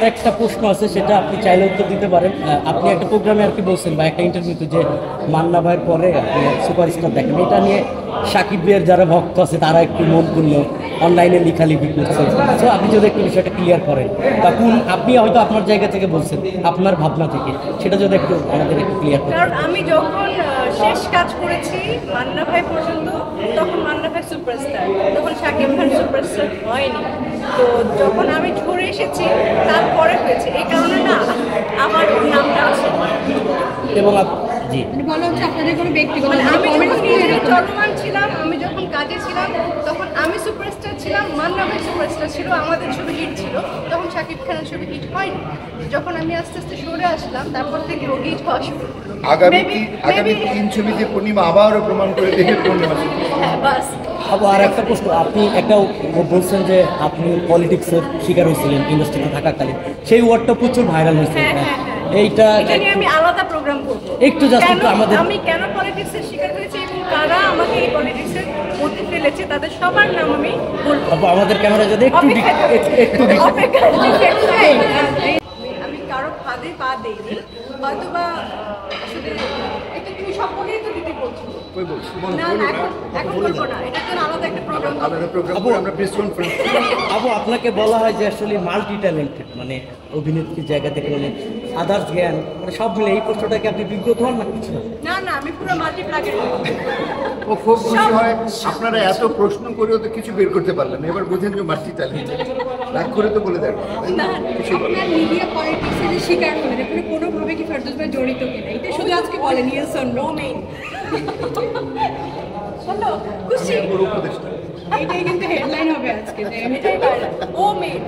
আরেকটা প্রশ্ন আছে, সেটা আপনি চাইলে উত্তর দিতে পারেন। আপনি একটা প্রোগ্রামে আর কি বলছেন বা একটা ইন্টারভিউতে যে মান্না ভাইয়ের পরে আপনি সুপারস্টার দেখেন, এটা নিয়ে সাকিব ভাইয়ের যারা ভক্ত আছে, তারা একটু মন করল অনলাইনে লেখালেখি করছে। তো আপনি যদি একটু বিষয়টা ক্লিয়ার করেন বা কোন আপনি হয়তো আপনার জায়গা থেকে বলছেন, আপনার ভাবনা থেকে। সেটা যদি একটু আমাদের একটু ক্লিয়ার করেন। আমি যখন শেষ কাজ করেছি মান্না ভাই পর্যন্ত, তখন মান্না ভাই সুপারস্টার শাকিব খান সুপারস্টার হয়নি। তো যখন আমি ঝরে এসেছি তারপরে হয়েছে। এই কারণে না আমার নামটা আসে এবং মানে বলা হচ্ছে আপনাদের কোনো ব্যক্তিগত মানে চলমান ছিলাম আমি যখন কাজে ছিলাম তখন আমি সুপারস্টার ছিলাম মান্না ভাই সুপারস্টার ছিল আমাদের ছবি হিট ছিল তখন শাকিব খানের ছবি হিট হয়নি। যখন আমি আস্তে আস্তে সরে আসলাম তারপর থেকে ও হিট হওয়া শুরু আগামী আগামী তিন ছবিতে পূর্ণিমা আবারও প্রমাণ করে দেখে পূর্ণিমা হ্যাঁ, বাস। আবু আর একটা প্রশ্ন আপনি একটা বলছেন যে আপনি পলিটিক্সের শিকার হয়েছিলেন ইন্ডাস্ট্রিতে থাকাকালীন। সেই ওয়ার্ডটা প্রচুর ভাইরাল হয়েছে হ্যাঁ, হ্যাঁ, হ্যাঁ। এইটা আমি আলাদা প্রোগ্রাম করব। একটু জাস্ট একটু আমাদের- আমি কেন পলিটিক্সের শিকার হয়েছি এবং কারা আমাকে এই পলিটিক্সের মধ্যে ফেলেছে তাদের সবার নাম আমি বলব। আপু আমাদের ক্যামেরা যদি একটু। একটু- আমি কারও ফাঁদে পা দেইনি হয়তো বা বলছো? না না এখন এখন বলব না। এটা তো আলাদা একটা প্রোগ্রাম আলাদা প্রোগ্রাম আমরা প্রেস কনফারেন্স আপু আপনাকে বলা হয় যে আসলে মাল্টি ট্যালেন্টেড মানে অভিনেত্রীর জায়গা থেকে মানে আদার্স জ্ঞান মানে সব মিলে এই প্রশ্নটাকে আপনি বিজ্ঞত হন না কিছু? না না আমি পুরো মাল্টিপ্লাগের ও খুব খুশি হয় আপনারা এত প্রশ্ন করেও তো কিছু বের করতে পারলেন এবার বোঝেন যে মাল্টি ট্যালেন্ট রাগ করে তো বলে দেন। না আপনার মিডিয়া যে শিকার হলেন এখানে কোনোভাবে কি ফেরদৌস ভাই জড়িত কিনা? এটা শুধু আজকে বলেন ইয়েস অর নো মেইন খুশি এটাই কিন্তু হেডলাইন হবে আজকে যে এটাই ভাইরাল ও মেইন